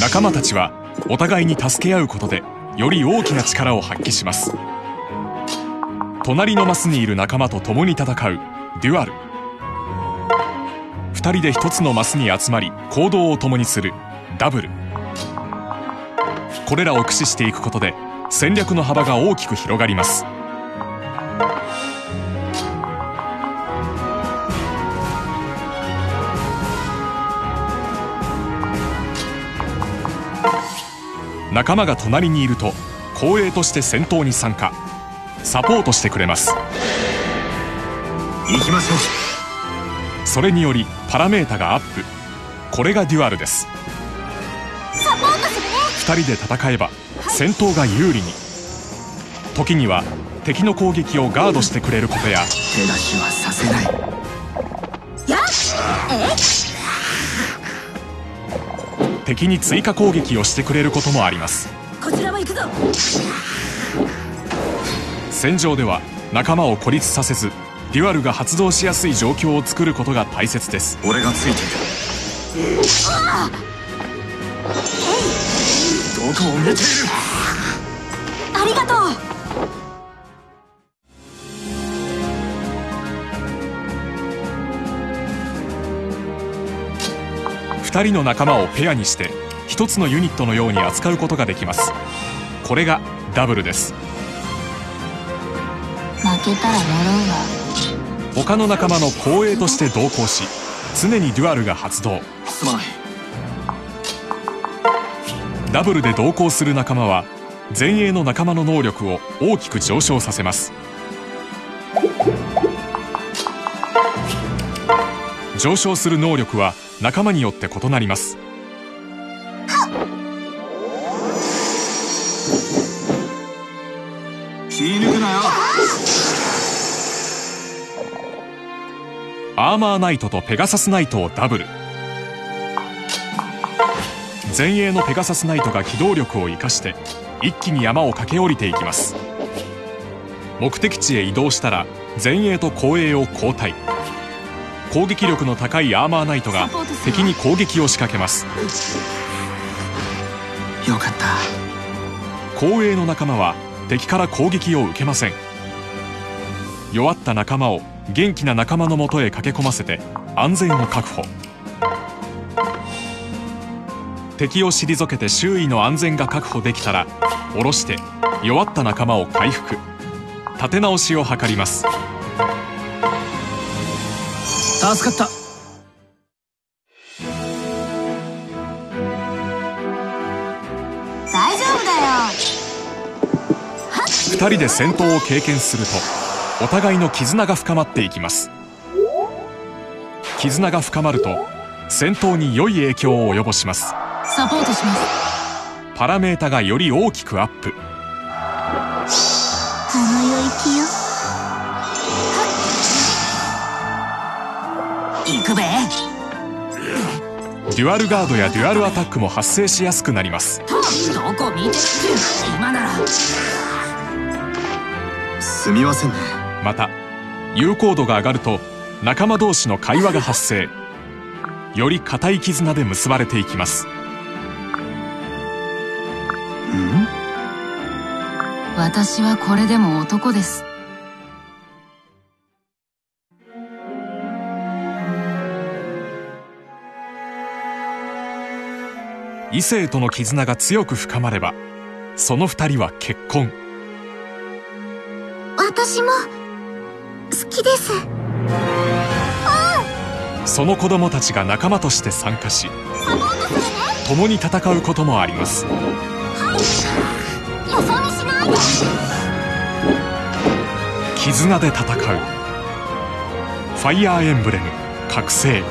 仲間たちはお互いに助け合うことでより大きな力を発揮します。隣のマスにいる仲間と共に戦うデュアル。2人で1つのマスに集まり行動を共にするダブル。これらを駆使していくことで戦略の幅が大きく広がります。仲間が隣にいると後衛として戦闘に参加サポートしてくれます。行きましょう。それによりパラメータがアップ。これがデュアルです。サポートするね。2人で戦えば戦闘が有利に。時には敵の攻撃をガードしてくれることや。手出しはさせない。やえ？敵に追加攻撃をしてくれることもあります。こちらも行くぞ。戦場では仲間を孤立させずデュアルが発動しやすい状況を作ることが大切です。俺がついている。どこを見ている？2人の仲間をペアにして1つのユニットのように扱うことができます。これがダブルです。負けたら呪うわ。他の仲間の後衛として同行し常にデュアルが発動。すまない。ダブルで同行する仲間は前衛の仲間の能力を大きく上昇させます。上昇する能力は仲間によって異なります。気抜くなよ。アーマーナイトとペガサスナイトをダブル。前衛のペガサスナイトが機動力を生かして一気に山を駆け下りていきます。目的地へ移動したら前衛と後衛を交代攻撃力の高いアーマーナイトが敵に攻撃を仕掛けます。よかった。後衛の仲間は敵から攻撃を受けません。弱った仲間を元気な仲間のもとへ駆け込ませて安全を確保。敵を退けて周囲の安全が確保できたら下ろして弱った仲間を回復。立て直しを図ります助かった。大丈夫だよ。2人で戦闘を経験するとお互いの絆が深まっていきます。絆が深まると戦闘に良い影響を及ぼします。サポートします。パラメータがより大きくアップ。あの世行きよ行くべ。デュアルガードやデュアルアタックも発生しやすくなります。どこ見て今なら。すみませんね。また有効度が上がると仲間同士の会話が発生。より固い絆で結ばれていきます。私はこれでも男です異性との絆が強く深まればその二人は結婚。私も好きです。その子供たちが仲間として参加し共に戦うこともあります。はい。絆で戦う。ファイアーエンブレム覚醒